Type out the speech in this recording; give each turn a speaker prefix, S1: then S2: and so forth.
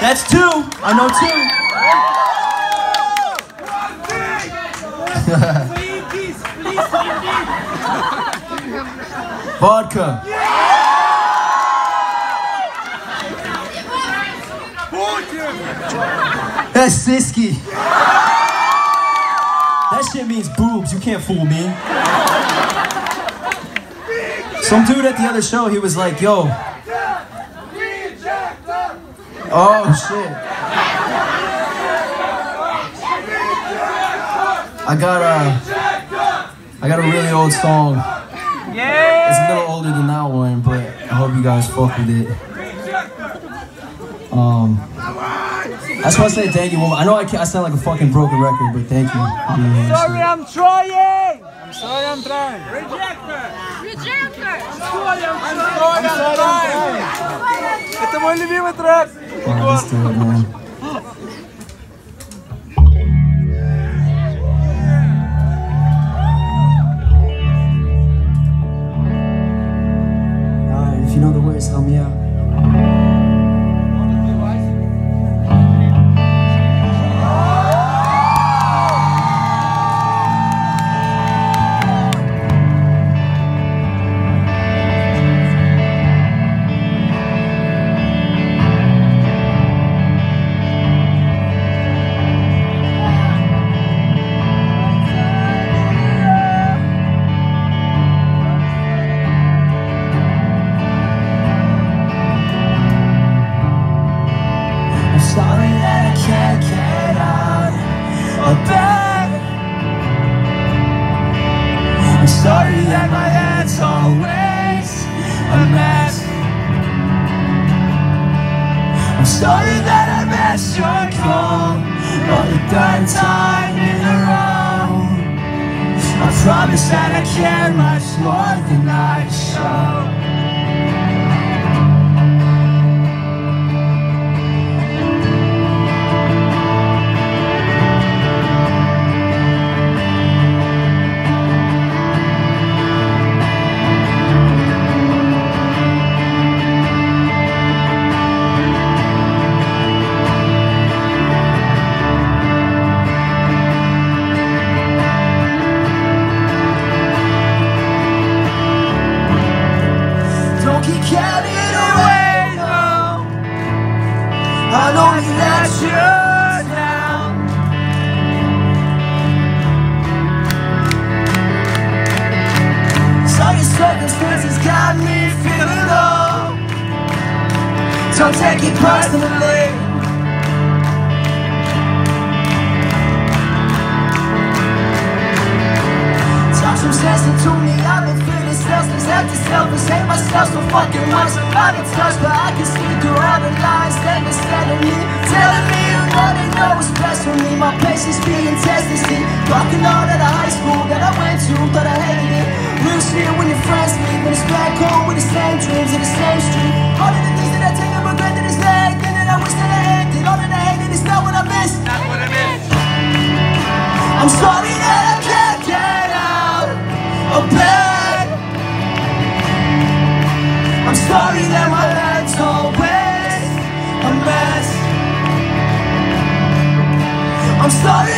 S1: That's two. I know two. Vodka. That's Siski. That shit means boobs. You can't fool me. Some dude at the other show, he was like, yo. Oh, shit. I got a, I got a really old song. Yeah. It's a little older than that one, but I hope you guys fuck with it. Um, I just want to say thank you. Well, I know I, can't, I sound like a fucking broken record, but thank you.
S2: Sorry, I'm. I'm sorry, I'm trying.
S3: Rejector!
S2: I'm sorry, I'm trying. Это мой любимый трек.
S1: Alright, let's do it, man. Alright, if you know the words, help me out. Sorry that I missed your call for the third time in a row. I promise that I care much more than I show. Don't take it personally. Some sense into me, I've been feeling selfless, empty, selfish, hate myself so fucking much. I'm out of touch, but I can see through all the lies that they're telling me, telling me you know they know what's best for me. My patience being tested, see, walking out of the high school that I went to, thought I hated it. Real shit when your friends leave, but it's back home with the same dreams and the same street. Sorry